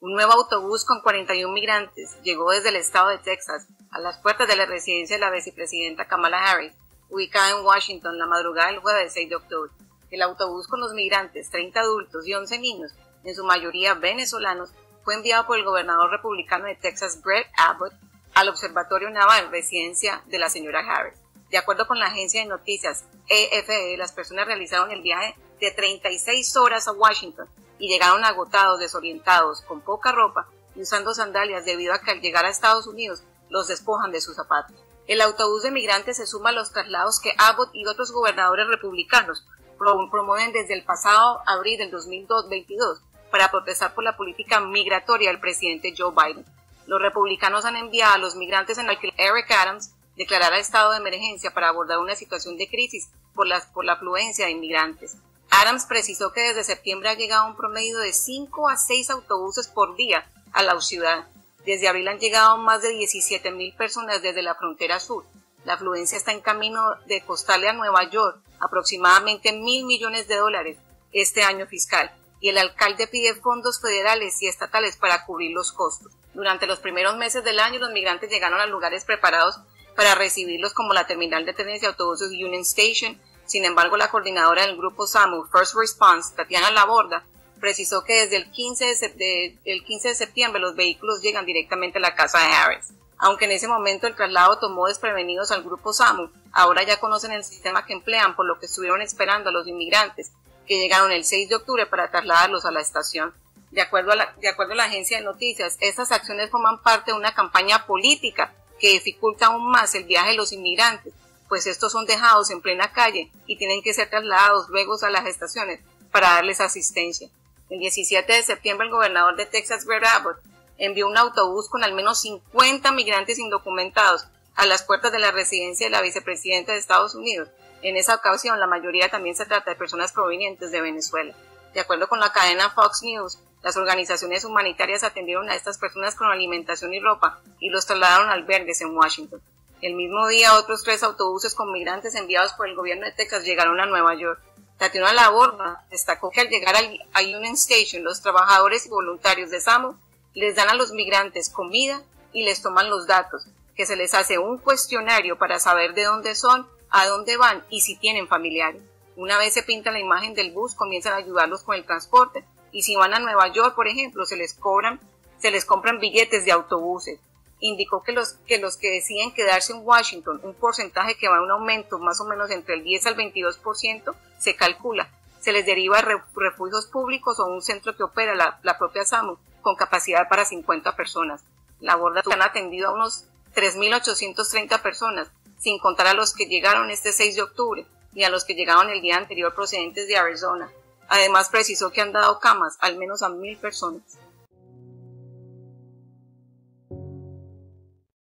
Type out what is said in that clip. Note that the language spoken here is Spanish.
Un nuevo autobús con 41 migrantes llegó desde el estado de Texas a las puertas de la residencia de la vicepresidenta Kamala Harris, ubicada en Washington la madrugada del jueves 6 de octubre. El autobús con los migrantes, 30 adultos y 11 niños, en su mayoría venezolanos, fue enviado por el gobernador republicano de Texas, Brett Abbott, al Observatorio Naval Residencia de la señora Harris. De acuerdo con la agencia de noticias EFE, las personas realizaron el viaje de 36 horas a Washington y llegaron agotados, desorientados, con poca ropa y usando sandalias debido a que al llegar a Estados Unidos los despojan de sus zapatos. El autobús de migrantes se suma a los traslados que Abbott y otros gobernadores republicanos promueven desde el pasado abril del 2022 para protestar por la política migratoria del presidente Joe Biden. Los republicanos han enviado a los migrantes en el que Eric Adams declarara estado de emergencia para abordar una situación de crisis por la, por la afluencia de inmigrantes. Adams precisó que desde septiembre ha llegado un promedio de 5 a 6 autobuses por día a la ciudad. Desde abril han llegado más de 17 mil personas desde la frontera sur. La afluencia está en camino de costarle a Nueva York aproximadamente mil millones de dólares este año fiscal y el alcalde pide fondos federales y estatales para cubrir los costos. Durante los primeros meses del año los migrantes llegaron a lugares preparados para recibirlos como la terminal de trenes y autobuses Union Station, sin embargo, la coordinadora del grupo SAMU First Response, Tatiana Laborda, precisó que desde el 15 de, 15 de septiembre los vehículos llegan directamente a la casa de Harris. Aunque en ese momento el traslado tomó desprevenidos al grupo SAMU, ahora ya conocen el sistema que emplean, por lo que estuvieron esperando a los inmigrantes que llegaron el 6 de octubre para trasladarlos a la estación. De acuerdo a la, de acuerdo a la agencia de noticias, estas acciones forman parte de una campaña política que dificulta aún más el viaje de los inmigrantes pues estos son dejados en plena calle y tienen que ser trasladados luego a las estaciones para darles asistencia. El 17 de septiembre el gobernador de Texas, Greg Abbott, envió un autobús con al menos 50 migrantes indocumentados a las puertas de la residencia de la vicepresidenta de Estados Unidos. En esa ocasión, la mayoría también se trata de personas provenientes de Venezuela. De acuerdo con la cadena Fox News, las organizaciones humanitarias atendieron a estas personas con alimentación y ropa y los trasladaron a albergues en Washington. El mismo día, otros tres autobuses con migrantes enviados por el gobierno de Texas llegaron a Nueva York. Tatiana Laborda destacó que al llegar a Union Station, los trabajadores y voluntarios de SAMU les dan a los migrantes comida y les toman los datos, que se les hace un cuestionario para saber de dónde son, a dónde van y si tienen familiares. Una vez se pinta la imagen del bus, comienzan a ayudarlos con el transporte y si van a Nueva York, por ejemplo, se les cobran, se les compran billetes de autobuses indicó que los, que los que deciden quedarse en Washington, un porcentaje que va a un aumento más o menos entre el 10 al 22%, se calcula. Se les deriva refugios públicos o un centro que opera la, propia SAMU con capacidad para 50 personas. La borda han atendido a unos 3.830 personas, sin contar a los que llegaron este 6 de octubre y a los que llegaron el día anterior procedentes de Arizona. Además precisó que han dado camas al menos a mil personas.